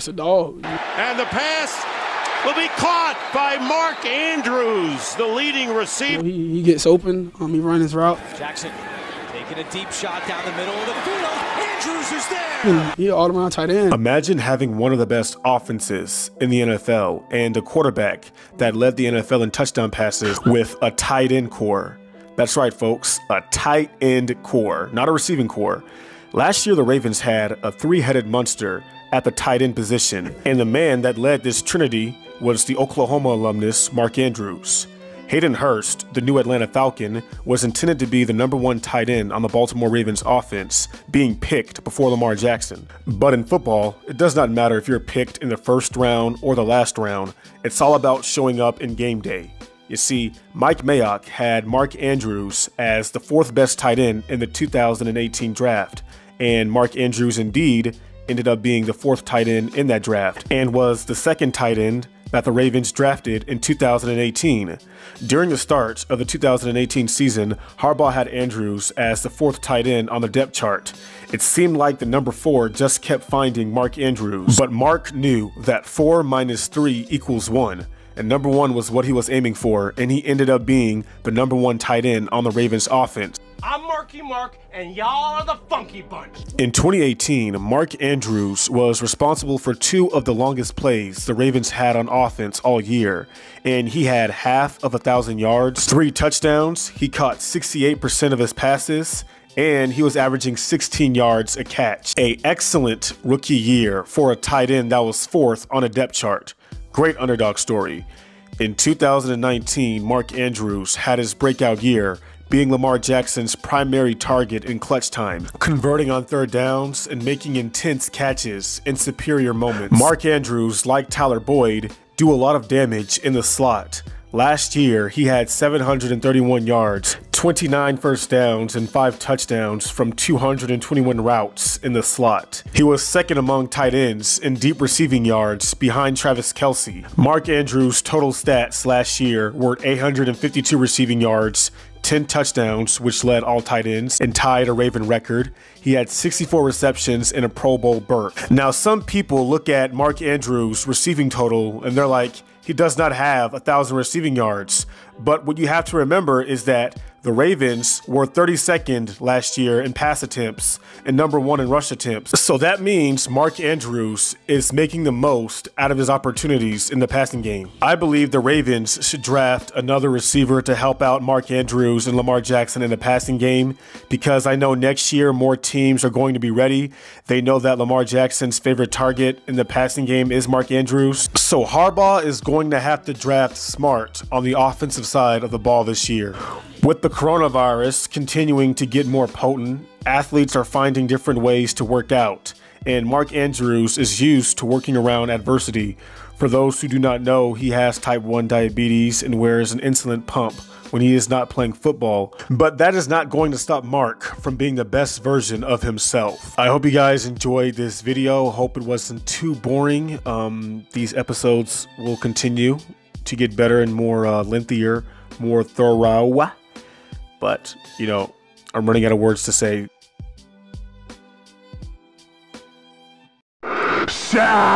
Mark's a dog. And the pass will be caught by Mark Andrews, the leading receiver. He, he gets open. Um, he runs his route. Jackson taking a deep shot down the middle of the field. Andrews is there. He all around tight end. Imagine having one of the best offenses in the NFL and a quarterback that led the NFL in touchdown passes with a tight end corps. That's right, folks, a tight end corps, not a receiving corps. Last year, the Ravens had a three headed monster at the tight end position, and the man that led this trinity was the Oklahoma alumnus Mark Andrews. Hayden Hurst, the new Atlanta Falcon, was intended to be the number one tight end on the Baltimore Ravens offense, being picked before Lamar Jackson. But in football, it does not matter if you're picked in the first round or the last round, it's all about showing up in game day. You see, Mike Mayock had Mark Andrews as the fourth best tight end in the 2018 draft, and Mark Andrews indeed ended up being the fourth tight end in that draft and was the second tight end that the Ravens drafted in 2018. During the start of the 2018 season, Harbaugh had Andrews as the fourth tight end on the depth chart. It seemed like the number four just kept finding Mark Andrews, but Mark knew that four minus three equals one and number one was what he was aiming for, and he ended up being the number one tight end on the Ravens offense. I'm Marky Mark, and y'all are the funky bunch. In 2018, Mark Andrews was responsible for two of the longest plays the Ravens had on offense all year, and he had half of a thousand yards, three touchdowns, he caught 68% of his passes, and he was averaging 16 yards a catch. A excellent rookie year for a tight end that was fourth on a depth chart. Great underdog story. In 2019, Mark Andrews had his breakout year, being Lamar Jackson's primary target in clutch time, converting on third downs and making intense catches in superior moments. Mark Andrews, like Tyler Boyd, do a lot of damage in the slot. Last year, he had 731 yards, 29 first downs, and 5 touchdowns from 221 routes in the slot. He was second among tight ends in deep receiving yards behind Travis Kelce. Mark Andrews' total stats last year were 852 receiving yards, 10 touchdowns, which led all tight ends and tied a Raven record. He had 64 receptions and a Pro Bowl berth. Now, some people look at Mark Andrews' receiving total and they're like, he does not have a thousand receiving yards. But what you have to remember is that the Ravens were 32nd last year in pass attempts and number one in rush attempts. So that means Mark Andrews is making the most out of his opportunities in the passing game. I believe the Ravens should draft another receiver to help out Mark Andrews and Lamar Jackson in the passing game because I know next year more teams are going to be ready. They know that Lamar Jackson's favorite target in the passing game is Mark Andrews. So Harbaugh is going to have to draft smart on the offensive side of the ball this year. With the coronavirus continuing to get more potent, athletes are finding different ways to work out, and Mark Andrews is used to working around adversity. For those who do not know, he has type 1 diabetes and wears an insulin pump when he is not playing football, but that is not going to stop Mark from being the best version of himself. I hope you guys enjoyed this video. Hope it wasn't too boring. Um, these episodes will continue to get better and more uh, lengthier, more thorough. But, you know, I'm running out of words to say. Shaq!